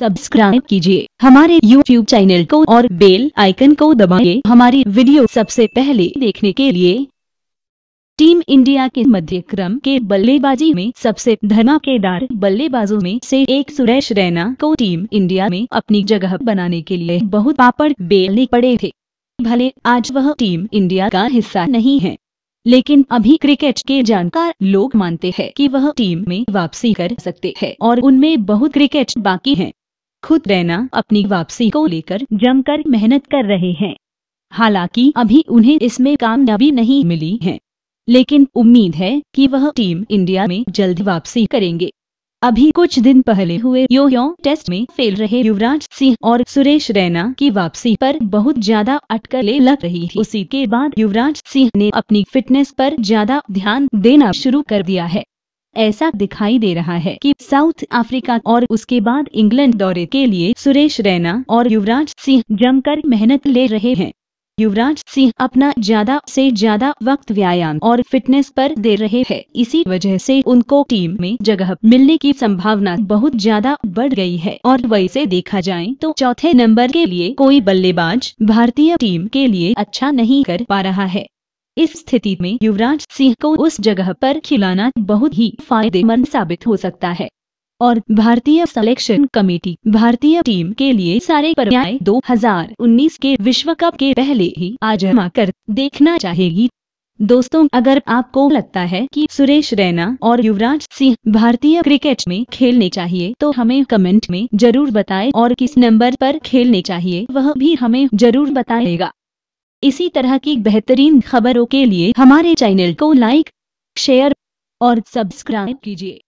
Subscribe कीजिए। हमारे YouTube channel को और बेल आइकन को दबाइए। हमारी वीडियो सबसे पहले देखने के लिए टीम इंडिया के मध्य क्रम के बल्लेबाजी में सबसे धमाकेदार बल्लेबाजों में से एक सुरेश रैना को टीम इंडिया में अपनी जगह बनाने के लिए बहुत पापड़ बेलने पड़े थे। भले आज वह टीम इंडिया का हिस्सा नहीं है, लेकिन अभी क्रिकेट के जानकार लोग मानते हैं कि वह टीम में वापसी कर सकते हैं और उनमें बहुत क्रिकेट बाकी है। खुद रैना अपनी वापसी को लेकर जमकर मेहनत कर रहे हैं। हालाँकि अभी उन्हें इसमें कामयाबी नहीं मिली है, लेकिन उम्मीद है कि वह टीम इंडिया में जल्द वापसी करेंगे। अभी कुछ दिन पहले हुए यो यो टेस्ट में फेल रहे युवराज सिंह और सुरेश रैना की वापसी पर बहुत ज़्यादा अटकलें लग रही थी। उसी के बाद युवराज सिंह ने अपनी फिटनेस पर ज़्यादा ध्यान देना शुरू कर दिया है। ऐसा दिखाई दे रहा है कि साउथ अफ्रीका और उसके बाद इंग्लैंड दौरे के लिए सुरेश रैना और युवराज सिंह जमकर मेहनत ले रहे हैं। युवराज सिंह अपना ज़्यादा से ज़्यादा वक्त व्यायाम और फिटनेस पर दे रहे हैं। इसी वजह से उनको टीम में जगह मिलने की संभावना बहुत ज़्यादा बढ़ गई है। और वैसे देखा जाए तो चौथे नंबर के लिए कोई बल्लेबाज भारतीय टीम के लिए अच्छा नहीं कर पा रहा है। इस स्थिति में युवराज सिंह को उस जगह पर खिलाना बहुत ही फ़ायदेमंद साबित हो सकता है। और भारतीय सिलेक्शन कमेटी भारतीय टीम के लिए सारे पर्याय 2019 के विश्व कप के पहले ही आजमा कर देखना चाहेगी। दोस्तों, अगर आपको लगता है कि सुरेश रैना और युवराज सिंह भारतीय क्रिकेट में खेलने चाहिए तो हमें कमेंट में ज़रूर बताएँ और किस नंबर पर खेलने चाहिए, वह भी हमें ज़रूर बताएगा। इसी तरह की बेहतरीन खबरों के लिए हमारे चैनल को लाइक शेयर और सब्सक्राइब कीजिए।